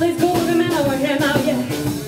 all these golden men over him out, yeah.